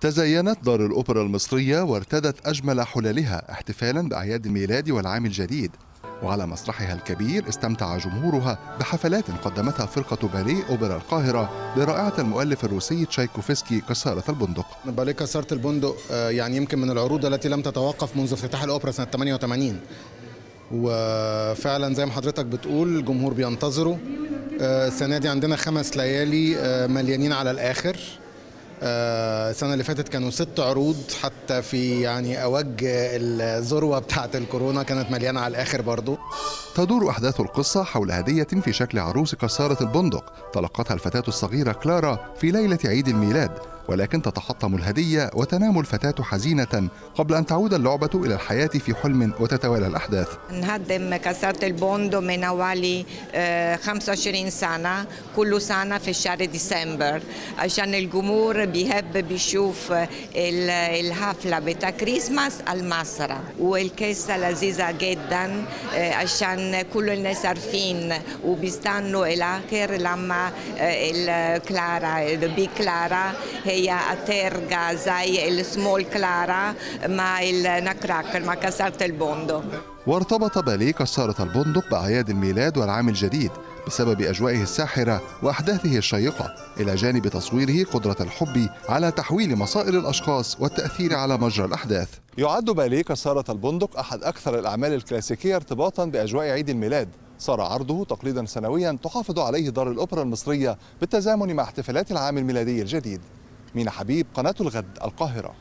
تزينت دار الأوبرا المصرية وارتدت أجمل حللها احتفالا بأعياد الميلاد والعام الجديد. وعلى مسرحها الكبير استمتع جمهورها بحفلات قدمتها فرقة باليه أوبرا القاهرة لرائعة المؤلف الروسي تشايكوفسكي كسارة البندق. باليه كسارة البندق آه، يعني يمكن من العروض التي لم تتوقف منذ افتتاح الأوبرا سنة 88 وفعلا زي ما حضرتك بتقول الجمهور بينتظروا آه، السنة دي عندنا خمس ليالي آه، مليانين على الآخر. آه، السنة اللي فاتت كانوا ست عروض حتى في يعني أوج الذروة بتاعة الكورونا كانت مليانة على الآخر برضو. تدور أحداث القصة حول هدية في شكل عروس كسارة البندق تلقتها الفتاة الصغيرة كلارا في ليلة عيد الميلاد. ولكن تتحطم الهدية وتنام الفتاة حزينة قبل أن تعود اللعبة إلى الحياة في حلم وتتوالى الأحداث. نهدم كسرت البوندو من حوالي آه، 25 سنة كل سنة في شهر ديسمبر. عشان الجمهور بيحب بيشوف آه، ال- الحفلة بتاع كريسماس على المسرح. والقصة لذيذة جدا آه، عشان كل الناس عارفين وبيستنوا الآخر لما آه، كلارا ال big كلارا هي هترجع زي السمول كلارا مع ال Nutcracker مع كسارة البندق وارتبط باليه كسارة البندق بأعياد الميلاد والعام الجديد بسبب أجوائه الساحرة وأحداثه الشيقة إلى جانب تصويره قدرة الحب على تحويل مصائر الأشخاص والتأثير على مجرى الأحداث. يعد باليه كسارة البندق أحد أكثر الأعمال الكلاسيكية ارتباطا بأجواء عيد الميلاد. صار عرضه تقليدا سنويا تحافظ عليه دار الأوبرا المصرية بالتزامن مع احتفالات العام الميلادي الجديد. مينا حبيب قناة الغد القاهرة.